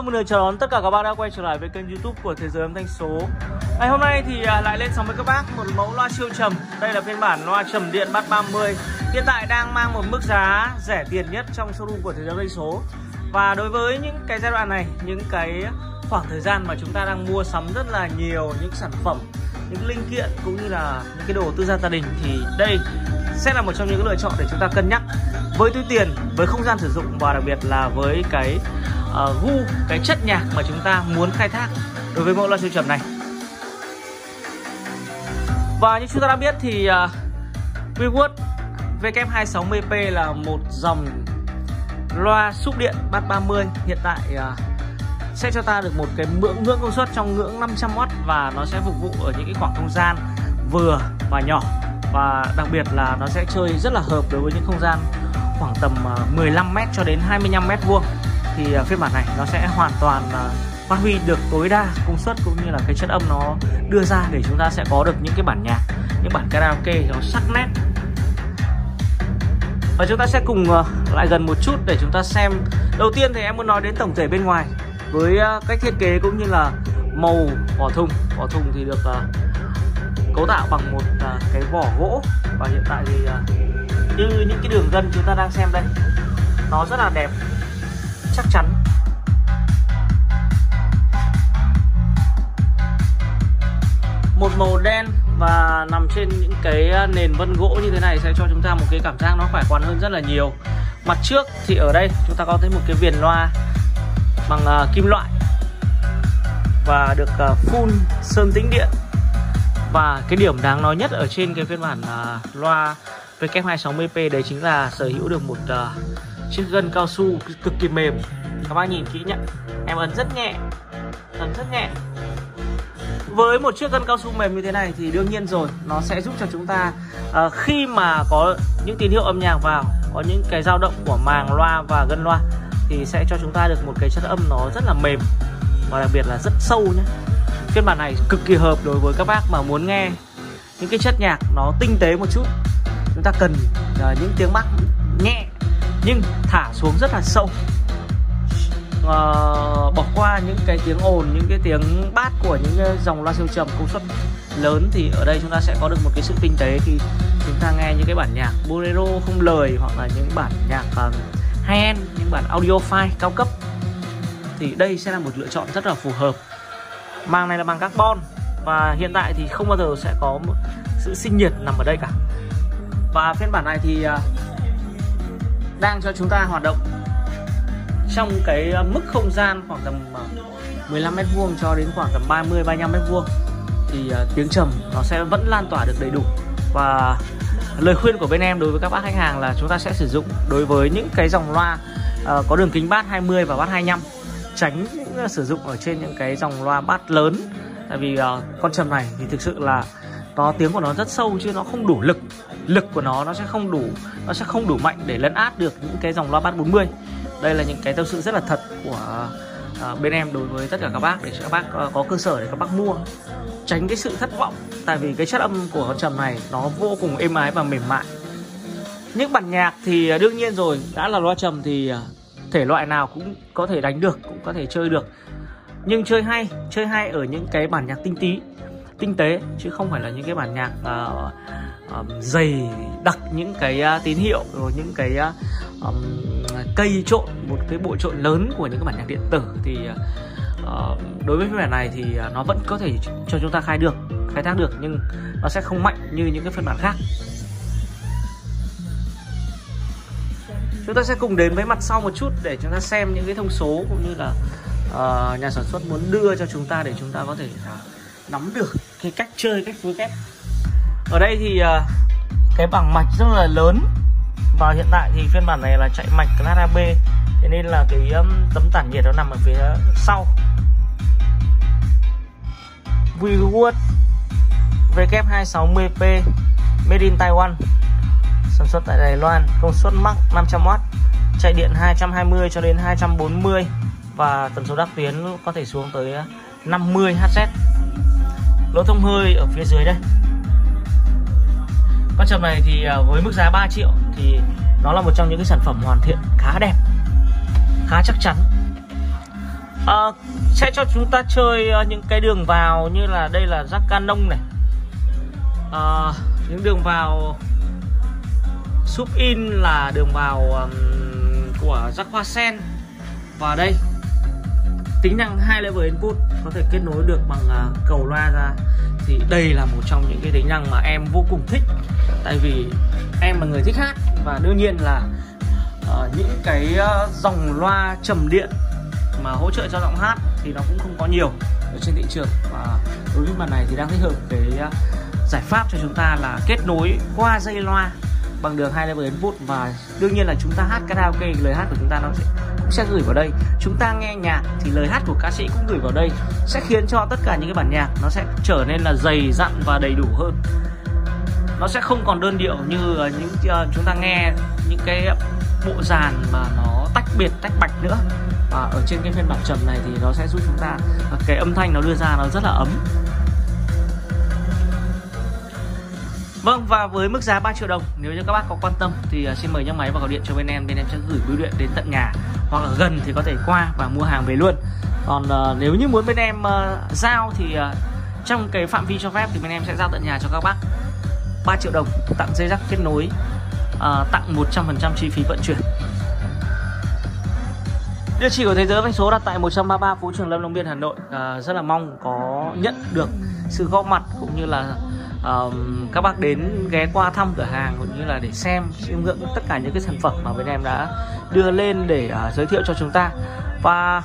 tôi một lời chào đón tất cả các bạn đã quay trở lại với kênh youtube của Thế giới âm thanh số. Ngày hôm nay thì à, lại lên sóng với các bác một mẫu loa siêu trầm. Đây là phiên bản loa trầm điện bát 30 Hiện tại đang mang một mức giá rẻ tiền nhất trong showroom của Thế giới âm thanh số. Và đối với những cái giai đoạn này, những cái khoảng thời gian mà chúng ta đang mua sắm rất là nhiều những sản phẩm những linh kiện cũng như là những cái đồ tư gia gia đình thì đây sẽ là một trong những lựa chọn để chúng ta cân nhắc với túi tiền với không gian sử dụng và đặc biệt là với cái uh, gu cái chất nhạc mà chúng ta muốn khai thác đối với mẫu loa siêu trầm này. Và như chúng ta đã biết thì uh, Wewood WM260p là một dòng loa súp điện bát 30 hiện tại uh, sẽ cho ta được một cái ngưỡng ngưỡng công suất trong ngưỡng 500W và nó sẽ phục vụ ở những cái khoảng không gian vừa và nhỏ. Và đặc biệt là nó sẽ chơi rất là hợp đối với những không gian khoảng tầm ờ, 15m cho đến 25m vuông thì à, phiên bản này nó sẽ hoàn toàn à, phát huy được tối đa công suất cũng như là cái chất âm nó đưa ra để chúng ta sẽ có được những cái bản nhạc, những bản karaoke nó sắc nét. Và chúng ta sẽ cùng à, lại gần một chút để chúng ta xem. Đầu tiên thì em muốn nói đến tổng thể bên ngoài với cách thiết kế cũng như là màu vỏ thùng. Vỏ thùng thì được cấu tạo bằng một cái vỏ gỗ và hiện tại thì như những cái đường gân chúng ta đang xem đây, nó rất là đẹp chắc chắn. Một màu đen và nằm trên những cái ờ, nền vân gỗ như thế này sẽ cho chúng ta một cái cảm giác nó khỏe khoắn hơn rất là nhiều. Mặt trước thì ở đây chúng ta có thấy một cái viền loa bằng uh, kim loại và được uh, phun sơn tĩnh điện. Và cái điểm đáng nói nhất ở trên cái phiên bản uh, loa VK260P đấy chính là sở hữu được một uh, chiếc gân cao su cực kỳ mềm. Các bác nhìn kỹ nhé em ấn rất nhẹ. Ấn rất nhẹ. Với một chiếc gân cao su mềm như thế này thì đương nhiên rồi nó sẽ giúp cho chúng ta uh, khi mà có những tín hiệu âm nhạc vào có những cái dao động của màng loa và gân loa thì sẽ cho chúng ta được một cái chất âm nó rất là mềm và đặc biệt là rất sâu nhé phiên bản này cực kỳ hợp đối với các bác mà muốn nghe những cái chất nhạc nó tinh tế một chút. Chúng ta cần uh, những tiếng bắc nhẹ nhưng thả xuống rất là sâu. À, bỏ qua những cái tiếng ồn những cái tiếng bát của những dòng loa siêu trầm công suất lớn thì ở đây chúng ta sẽ có được một cái sự tinh tế khi chúng ta nghe những cái bản nhạc bolero không lời hoặc là những bản nhạc ờ, uh, high-end những bản audio file cao cấp. Thì đây sẽ là một lựa chọn rất là phù hợp. Màng này là màng carbon và hiện tại thì không bao giờ sẽ có một sự sinh nhiệt nằm ở đây cả. Và phiên bản này thì uh, đang cho chúng ta hoạt động trong cái ờ, mức không gian khoảng tầm ờ, 15 mét vuông cho đến khoảng tầm 30 35 mét vuông, thì ờ, tiếng trầm nó sẽ vẫn lan tỏa được đầy đủ. Và lời khuyên của bên em đối với các bác khách hàng là chúng ta sẽ sử dụng đối với những cái dòng loa có đường kính bát 20 và bát 25 tránh sử dụng ở trên những cái dòng loa bát lớn. Tại vì con trầm này thì thực sự là nó tiếng của nó rất sâu chứ nó không đủ lực. Lực của nó nó sẽ không đủ nó sẽ không đủ mạnh để lấn át được những cái dòng loa bass 40 đây là những cái tâm sự rất là thật của uh, bên em đối với tất cả các bác để cho các bác uh, có cơ sở để các bác mua. Tránh cái sự thất vọng tại vì cái chất âm của con trầm này nó vô cùng êm ái và mềm mại. Những bản nhạc thì à, đương nhiên rồi đã là loa trầm thì à, thể loại nào cũng có thể đánh được cũng có thể chơi được. Nhưng chơi hay chơi hay ở những cái bản nhạc tinh tí tinh tế chứ không phải là những cái bản nhạc uh, um, dày đặc những cái uh, tín hiệu rồi những cái uh, um, cây trộn một cái bộ trộn lớn của những cái bản nhạc điện tử thì uh, đối với phiên bản này thì nó vẫn có thể cho chúng ta khai được khai thác được nhưng nó sẽ không mạnh như những cái phiên bản khác. Chúng ta sẽ cùng đến với mặt sau một chút để chúng ta xem những cái thông số cũng như là uh, nhà sản xuất muốn đưa cho chúng ta để chúng ta có thể uh, nắm được cái cách chơi, cách phối kép ở đây thì ờ, cái bảng mạch rất là lớn. Và hiện tại thì phiên bản này là chạy mạch class AB thế nên là cái tấm tản nhiệt nó nằm ở phía sau. Viwood W260P Made in Taiwan. Sản xuất tại Đài Loan, công suất max 500W chạy điện 220 cho đến 240 và tần số đắc tuyến có thể xuống tới ờ, 50 Hz lỗ thông hơi ở phía dưới đây. Con trầm này thì à, với mức giá 3 triệu thì nó là một trong những cái sản phẩm hoàn thiện khá đẹp khá chắc chắn. À, sẽ cho chúng ta chơi à, những cái đường vào như là đây là rác canon này. À, những đường vào sub in là đường vào um, của rác hoa sen. Và đây tính năng hai level input có thể kết nối được bằng à, cầu loa ra. Thì đây là một trong những cái tính năng mà em vô cùng thích. Tại vì em là người thích hát và đương nhiên là uh, những cái à, dòng loa trầm điện mà hỗ trợ cho giọng hát thì nó cũng không có nhiều ở trên thị trường. Và đối với mặt này thì đang thích hợp cái giải pháp cho chúng ta là kết nối qua dây loa bằng đường hai level input. Và đương nhiên là chúng ta hát karaoke lời hát của chúng ta nó sẽ cũng sẽ gửi vào đây. Chúng ta nghe nhạc thì lời hát của ca sĩ cũng gửi vào đây sẽ khiến cho tất cả những cái bản nhạc nó sẽ trở nên là dày dặn và đầy đủ hơn. Nó sẽ không còn đơn điệu như ờ, những uh, chúng ta nghe những cái bộ dàn mà nó tách biệt tách bạch nữa. Và ở trên cái phiên bản trầm này thì nó sẽ giúp chúng ta ờ, cái âm thanh nó đưa ra nó rất là ấm. Vâng và với mức giá 3 triệu đồng nếu như các bác có quan tâm thì à, xin mời nhấc máy và gọi điện cho bên em bên em sẽ gửi bưu điện đến tận nhà hoặc là gần thì có thể qua và mua hàng về luôn. Còn uh, nếu như muốn bên em uh, giao thì uh, trong cái phạm vi cho phép thì bên em sẽ giao tận nhà cho các bác 3 triệu đồng tặng dây rắc kết nối uh, tặng 100% chi phí vận chuyển. Địa chỉ của Thế giới vách số đặt tại 133 Phú Trường Lâm Long Biên Hà Nội. À, rất là mong có nhận được sự góp mặt cũng như là uh, các bác đến ghé qua thăm cửa hàng cũng như là để xem chiêm ngưỡng tất cả những cái sản phẩm mà bên em đã đưa lên để uh, giới thiệu cho chúng ta. Và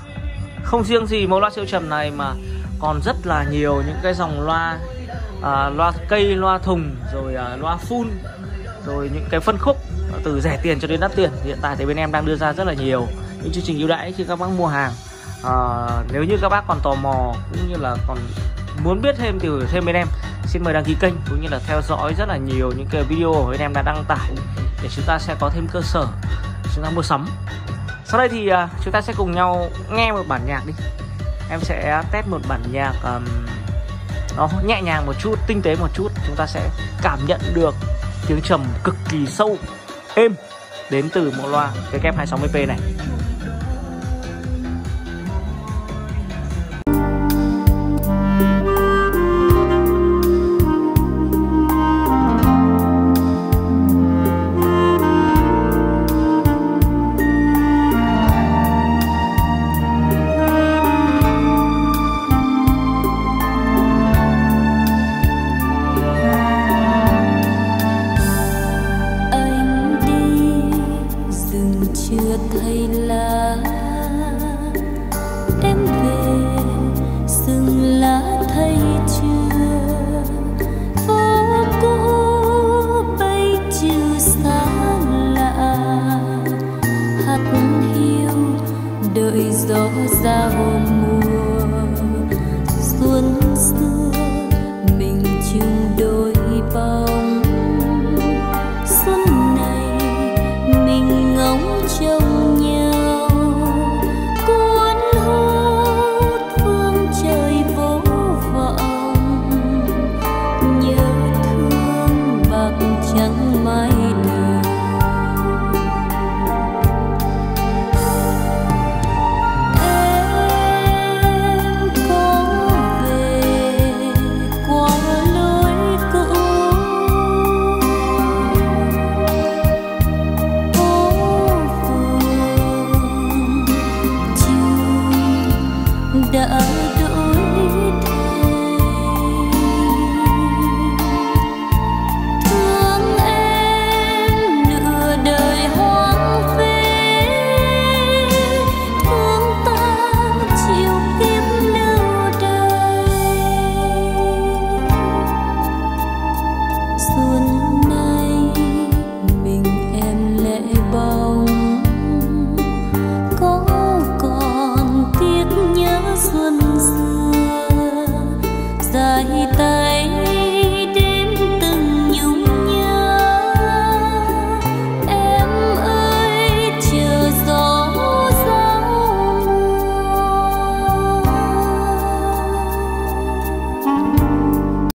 không riêng gì mẫu loa siêu trầm này mà còn rất là nhiều những cái dòng loa uh, loa cây loa thùng rồi uh, loa full rồi những cái phân khúc từ rẻ tiền cho đến đắt tiền. Hiện tại thì bên em đang đưa ra rất là nhiều những chương trình ưu đãi khi các bác mua hàng. À, nếu như các bác còn tò mò cũng như là còn muốn biết thêm thì thêm bên em xin mời đăng ký kênh cũng như là theo dõi rất là nhiều những cái video của bên em đã đăng tải để chúng ta sẽ có thêm cơ sở chúng ta mua sắm. Sau đây thì uh, chúng ta sẽ cùng nhau nghe một bản nhạc đi. Em sẽ test một bản nhạc um, nó nhẹ nhàng một chút tinh tế một chút chúng ta sẽ cảm nhận được tiếng trầm cực kỳ sâu êm đến từ một loa WF260p này. dos arrumos.